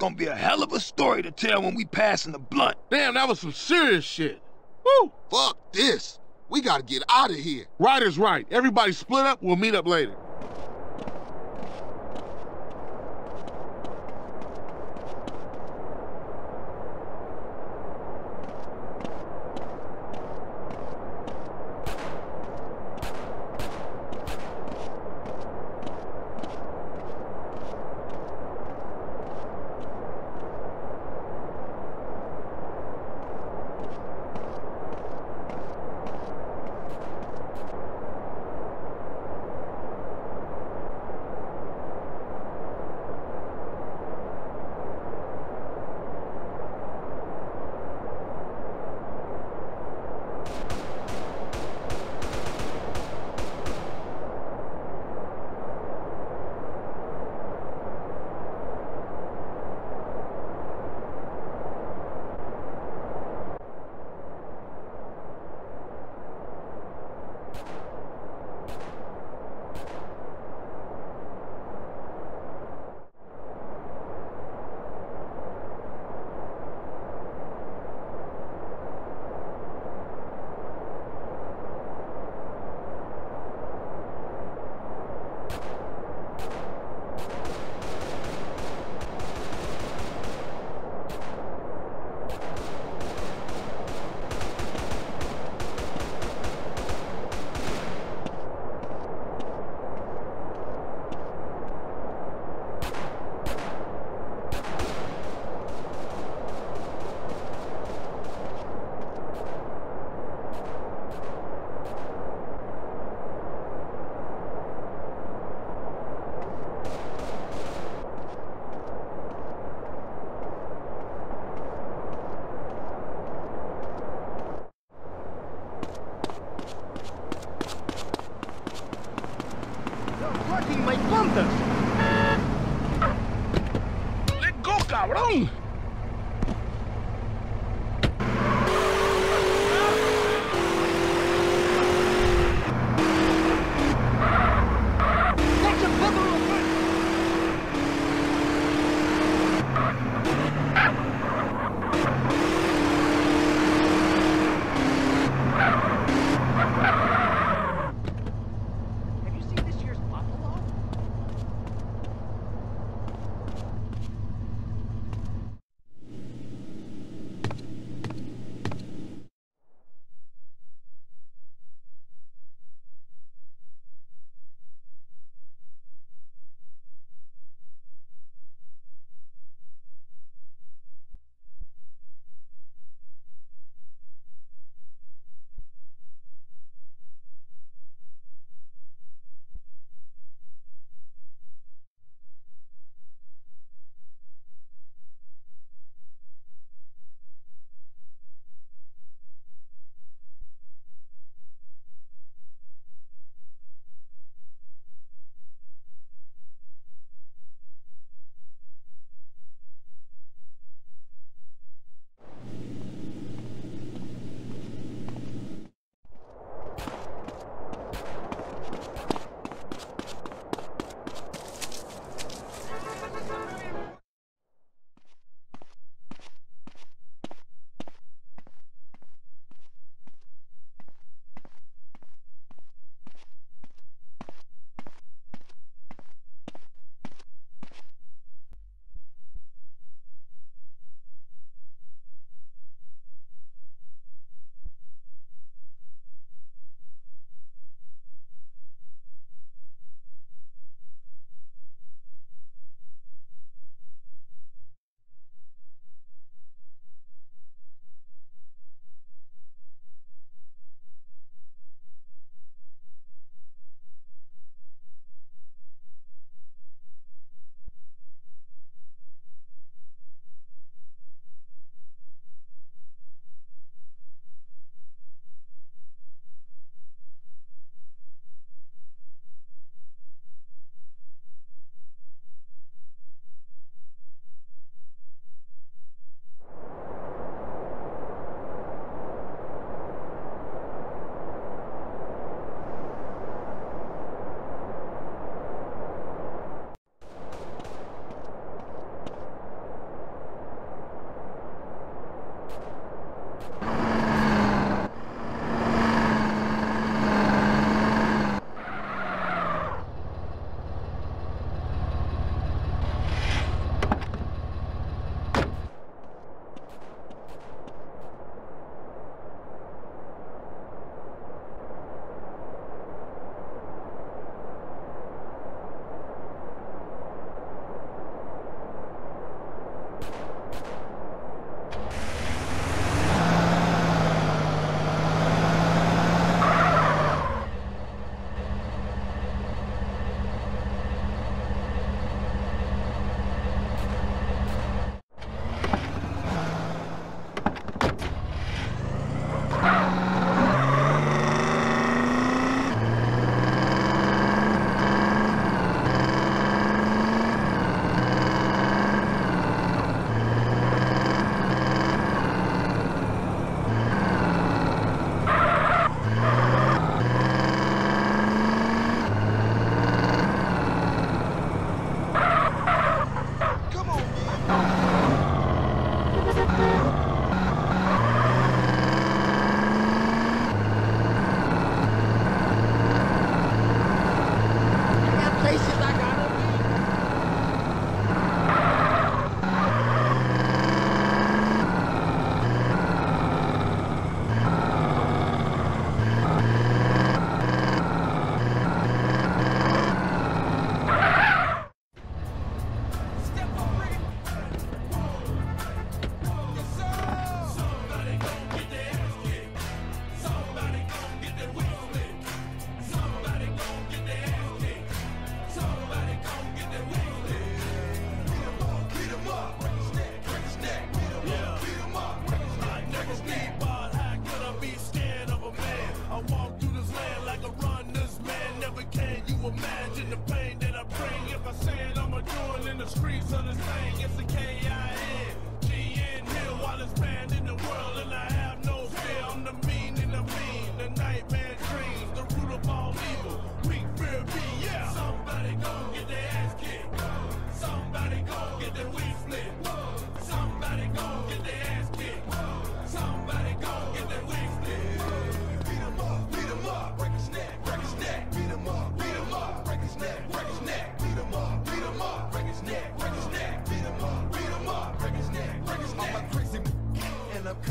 gonna be a hell of a story to tell when we passing the blunt. Damn, that was some serious shit. Woo! Fuck this. We gotta get out of here. Ryder's right. Everybody split up. We'll meet up later.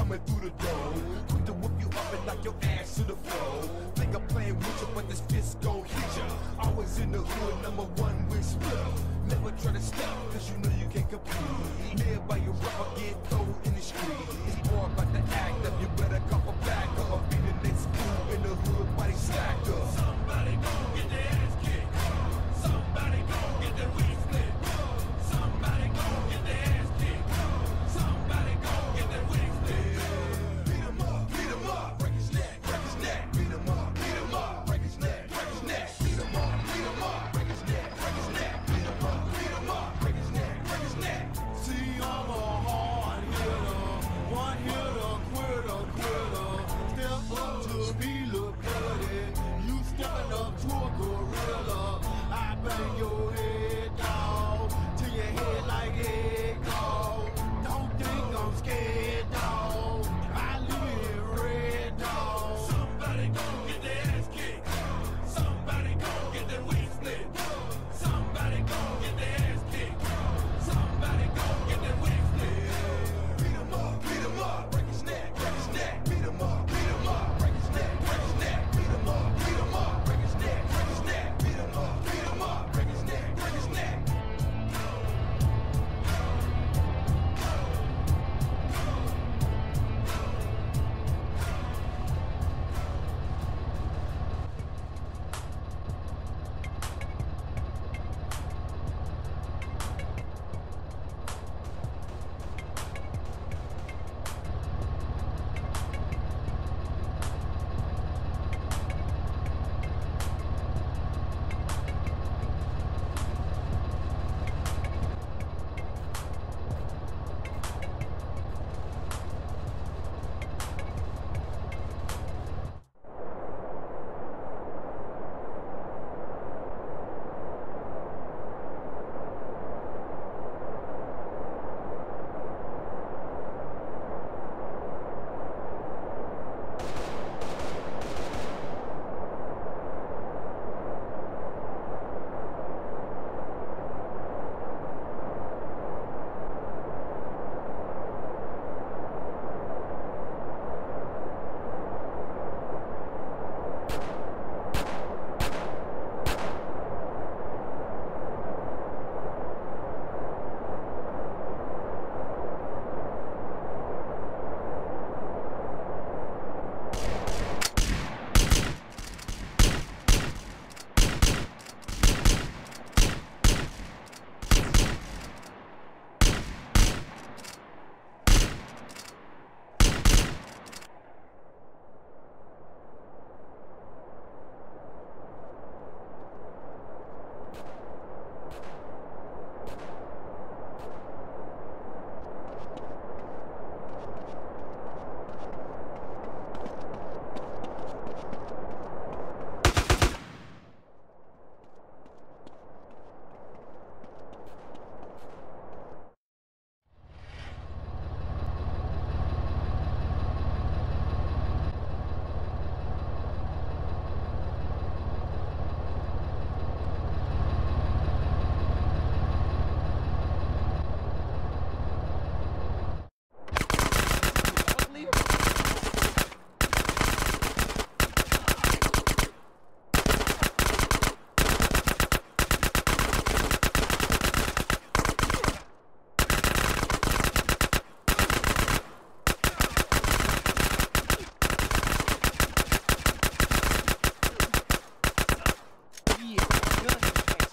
coming through the door. Quick to whip you up and knock your ass to the floor. Think I'm playing with you, but this fist gon' hit ya. Always in the hood, number one whisper. Never try to step, cause you know you can't compete. Live by your rubber, get thrown in the street. It's more about the act of you better cop a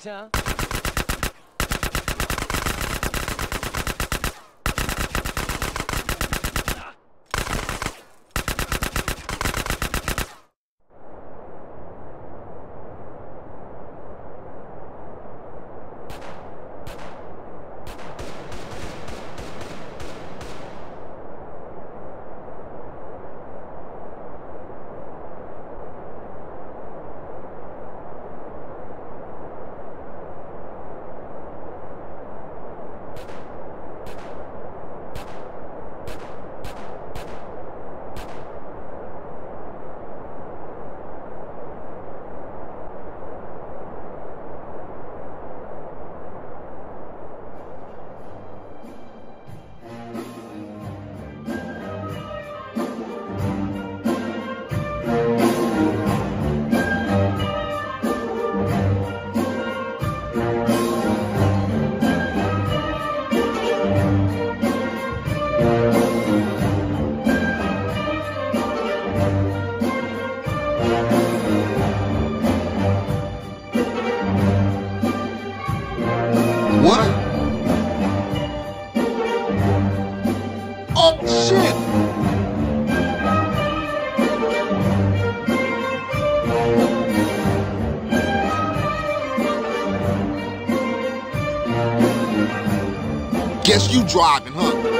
huh? Guess you driving, huh?